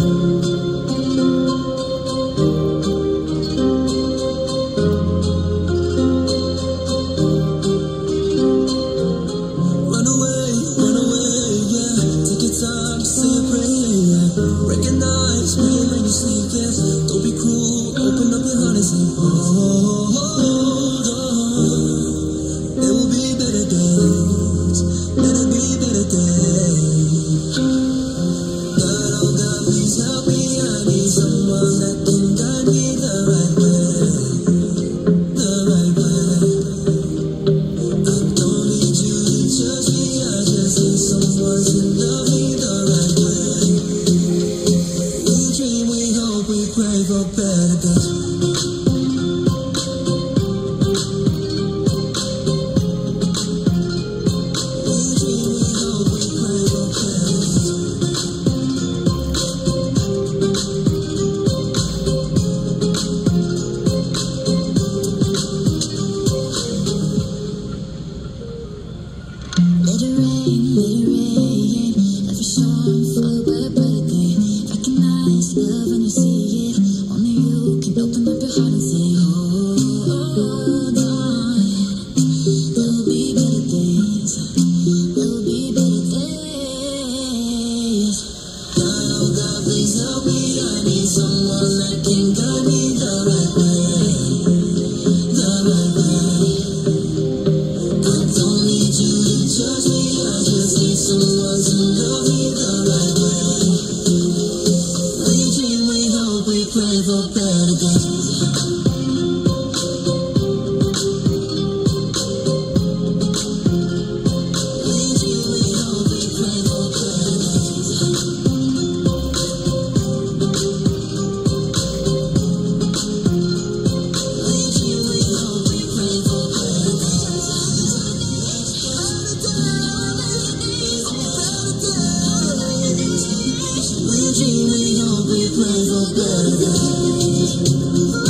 Música for better days. wondering, rain. pray for better. friends of better.